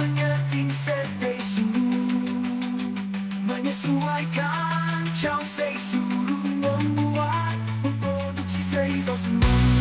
menyating setai surung Menyesuaikan chau sei surung Membuat memproduksi sei so surung